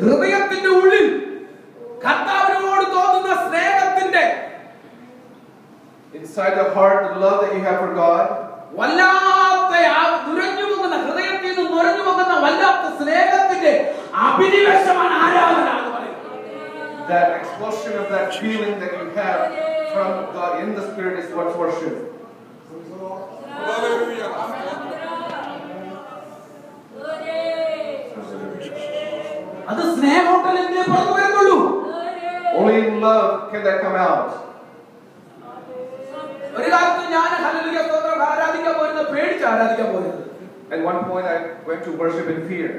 ഹൃദയത്തിന്റെ ഉള്ളിൽ കർത്താവിനോട് തോന്നുന്ന സ്നേഹത്തിന്റെ Inside the heart, the love that you have for God, വല്ലാത്ത ആ നുരഞ്ഞു പോകുന്ന ഹൃദയത്തിൽ നിന്ന് നുരഞ്ഞു പോകുന്ന വല്ലാത്ത സ്നേഹത്തിന്റെ അഭിനിവേശമാണ് ആരാധന എന്ന് പറയുന്നത് that explosion of that feeling that you have from God in the Spirit is what's worship. അത് സ്നേഹോട്ടലിന്റെ പുറത്തു വരുന്നുള്ളൂ Only in love can that come out. ഒരു കാലത്ത് ഞാൻ ഹല്ലേലൂയ സ്തോത്രം ആരാധിക്കാൻ പോരുന്നത് പേടിച്ച് ആരാധിക്കാൻ പോരുന്നത് At one point, I went to worship in fear.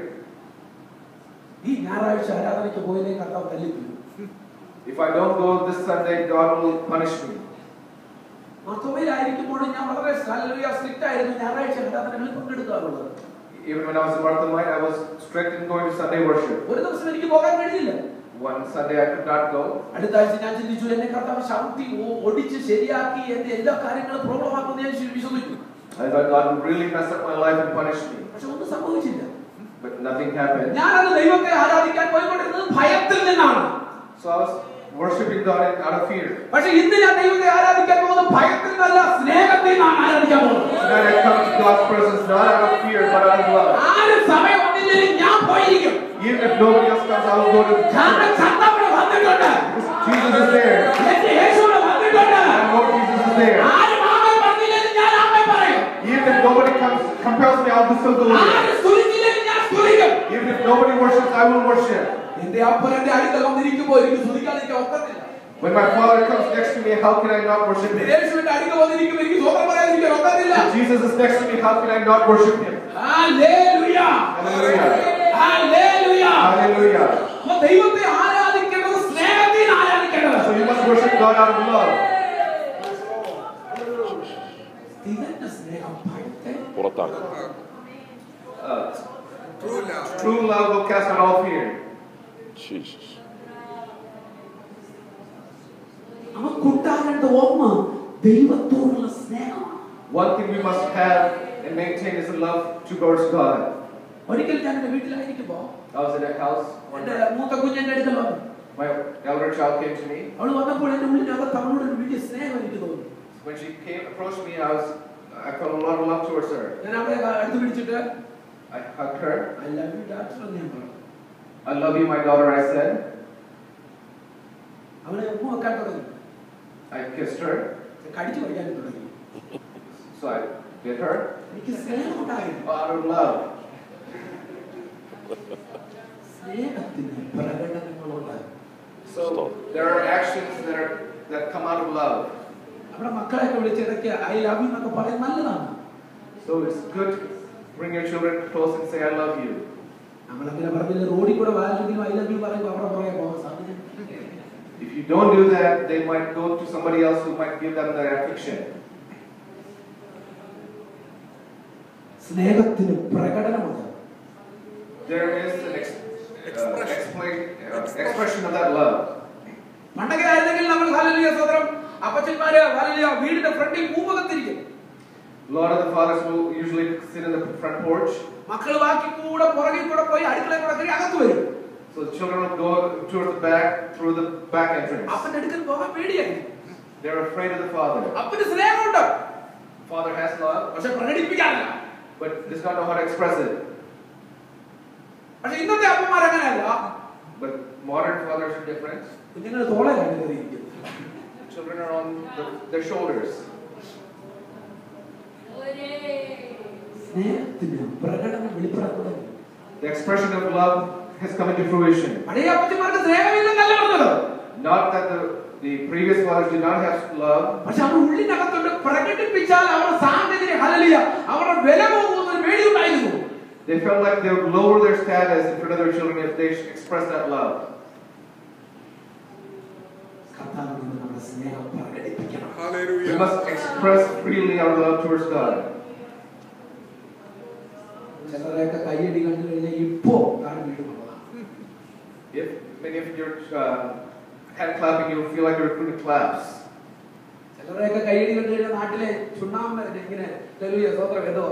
ഈ ഞായറാഴ്ച ആരാധനയ്ക്ക് പോയില്ലേ കർത്താവ് തല്ലിപ്പിക്കും If I don't go this Sunday, God will punish me. മർത്തോമയിലായിരിക്കുമ്പോഴും ഞാൻ വളരെ ഹല്ലേലൂയ സ്ട്രിക്റ്റ് ആയിരുന്നു ഞായറാഴ്ച ആരാധനകളിൽ പങ്കെടുക്കാറുള്ളത് even when I was in Mar Thoma I was strict in going to Sunday worship. One Sunday I could not go. And ആഴ്ച ഞാൻ ചിന്തിച്ചു എന്നെ കർത്താവ് ശക്തി ഓടിച്ച് ശരിയാക്കി എന്റെ എല്ലാ കാര്യങ്ങളും I thought God would really mess up my life and punish me. But nothing happened. So I was worshiping God out of fear. പക്ഷേ ഇന്ന് ഞാൻ ദൈവത്തെ ആരാധിക്കാൻ പോകുന്നത് ഭയത്തിൽ നിന്നല്ല സ്നേഹത്തിൽ നിന്നാണ് ആരാധിക്കാൻ പോകുന്നത്. And I come to God's presence not out of fear, but out of love. ആരും സമയം വന്നില്ലെങ്കിൽ ഞാൻ പോയിരിക്കും Even if nobody else comes, I will go to കാരണം കർത്താവ് വന്നിട്ടുണ്ട് Jesus is there. എന്റെ യേശുവിടെ വന്നിട്ടുണ്ട് And Lord Jesus is there. ആരും ആമേൻ പറഞ്ഞില്ലെങ്കിൽ ഞാൻ ആമേൻ പറയും Even if nobody comes compels me, I will still go there. ആരും സ്തുതിച്ചില്ലെങ്കിൽ ഞാൻ സ്തുതിക്കും Even if nobody worships, I will worship. എന്റെ അപ്പൻ എന്റെ അടുക്കൽ വന്നിരിക്കുമ്പോൾ എനിക്ക് സ്തുതിക്കാതിരിക്കാൻ ഒക്കത്തില്ല when my father comes next to me, how can I not worship him? If Jesus is next to me, how can I not worship him? Hallelujah! Hallelujah! Hallelujah! Hallelujah! So you must worship God out of love. Uh, true love will cast out all fear. Jesus. Jesus നമുക്കുണ്ടാകേണ്ട ഒന്ന് ദൈവത്തോടുള്ള സ്നേഹമാണ് One thing we must have and maintain is a love towards God. ഒരിക്കൽ ഞാൻ എന്റെ വീട്ടിലായിരിക്കുമ്പോ I was in a house one എന്റെ night. മൂത്ത കുഞ്ഞെന്റെ അടുക്കൽ വന്നു My elder child came to me. അവൾ വന്നപ്പോൾ എന്റെ ഉള്ളിനകത്ത് അവളോട് ഒരു വലിയ സ്നേഹം എനിക്ക് തോന്നി When she came, approached me, I was, I felt a lot of love towards her. ഞാൻ അവളെ അടുത്ത് പിടിച്ചിട്ട് I hugged her. I love you dad എന്ന് ഞാൻ പറഞ്ഞു I love you, my daughter, I said. അവളെ ഉമ്മ വെക്കാൻ തുടങ്ങി I kissed her. കടിച്ചു പഠിക്കാനും തുടങ്ങി So I bit her എനിക്ക് സ്നേഹം ഉണ്ടായി out of love. സ്നേഹത്തിന് പ്രകടനങ്ങളുണ്ട് So there are actions that are that come out of love. നമ്മുടെ മക്കളെയൊക്കെ വിളിച്ചിടയ്ക്ക് ഐ ലവ് യു എന്നൊക്കെ പറയുന്നത് നല്ലതാണ് So it's good to bring your children close and say, I love you. നമ്മളങ്ങനെ പറഞ്ഞില്ല റോഡിൽ കൂടെ വാലെങ്കിലും ഐ ലവ് യു പറയുമ്പോൾ അവിടെ പുറകെ പോകാൻ സാധ്യത If you don't do that, they might go to somebody else who might give them their affection. സ്നേഹത്തിന് പ്രകടനമുണ്ട് There is an ex- uh, explain, uh, expression of that love. പണ്ടൊക്കെ ആയിരുന്നെങ്കിൽ നമ്മൾ ഹാലലിയ സ്വതന്ത്രം അപ്പച്ചന്മാര് ഹാലലിയ വീടിന്റെ ഫ്രണ്ടിൽ പൂമുഖത്തിരിക്കും A lot of the fathers will usually sit in the front porch. മക്കൾ ബാക്കി കൂടെ പുറകിൽ കൂടെ പോയി അടുക്കളയിൽ കൂടെ കയറി അകത്ത് വരും So the children will go towards the back through the back entrance. അപ്പന്റെ അടുക്കൽ പോകാൻ പേടിയായിരുന്നു They're afraid of the father. അപ്പന് സ്നേഹമുണ്ട് Father has love, പക്ഷെ പ്രകടിപ്പിക്കാറില്ല but does not know how to express it. പക്ഷെ ഇന്നത്തെ അപ്പന്മാർ അങ്ങനെയല്ല But modern fathers are different. കുഞ്ഞുങ്ങൾ തോളെ കയറിയിരിക്കും Children are on the, their shoulders. സ്നേഹത്തിന് പ്രകടനം വെളിപ്പെടാൻ തുടങ്ങി The expression of love has come into fruition. പഴയ അപ്പച്ചന്മാർക്ക് സ്നേഹമില്ലെന്നല്ല പറഞ്ഞത് Not that the, the previous fathers did not have love, പക്ഷെ അവർ ഉള്ളിനകത്തോട്ട് പ്രകടിപ്പിച്ചാൽ അവർ സാധ്യതയെ ഹലലിയ അവരുടെ വില പോകുന്നൊരു പേടിയുണ്ടായിരുന്നു they felt like they would lower their status in front of their children if they expressed that love. കർത്താവിനോട് നമ്മുടെ സ്നേഹം പ്രകടിപ്പിക്കണം We must express freely our love towards God. ചിലരെയൊക്കെ കൈയടി and if you're um, uh, hand clapping, you'll feel like you're doing claps. ചിലരെയൊക്കെ കൈയടി കണ്ടുകഴിഞ്ഞാൽ നാട്ടിലെ ചുണ്ണാമ്പ് ഇങ്ങനെ സ്വതന്ത്ര ഏതോ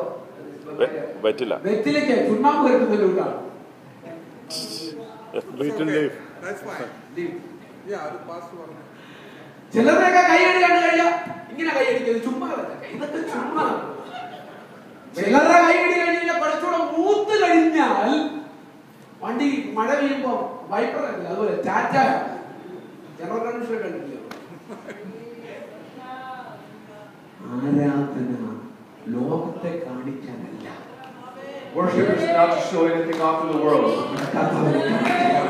പറ്റില്ല വെറ്റിലേക്ക് ചുണ്ണാമ്പ് കരുത്തുന്ന ലൂട്ടാണ് ചിലരെയൊക്കെ കൈയടി കണ്ടു കഴിഞ്ഞാൽ ഇങ്ങനെ കൈയടിക്കുന്നത് ചുമ്മാ ഇതൊക്കെ ചുമ്മാ. ചിലരുടെ കൈയടി കഴിഞ്ഞാൽ കുറച്ചുകൂടെ മൂത്ത് കഴിഞ്ഞാൽ വണ്ടി മഴ പെയ്യുമ്പോൾ വൈപ്പർ അല്ല അതുപോലെ ടാറ്റ ജനറൽ കൺവെൻഷൻ കണ്ടില്ലയോ ആരാധന ലോകത്തെ കാണിക്കാനല്ല Worship is not to show anything off to the world, കർത്താവിനെ കാണിക്കാൻ.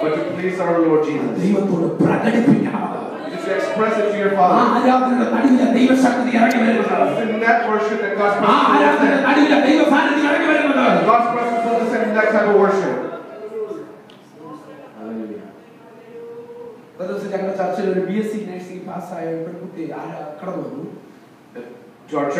but to please our Lord Jesus. ദൈവത്തോട് പ്രകടിപ്പിക്കണം Just express it to your ആ Father. ആരാധനയുടെ നടുവിലെ ദൈവശക്തി ഇറങ്ങി വരുന്നത് It's in that worship that God's ആ presence will ആരാധനയുടെ descend. നടുവിലെ ദൈവ സാന്നിധ്യം ഇറങ്ങി വരുന്നത് God's presence will descend in that type of worship. ಆಚರಣೆ B S C nursing pass ಆಗಿ ಬಿಡ್ಬಿಟ್ಟು ಯಾರ ಕಡವರು ಜಾರ್ಜ್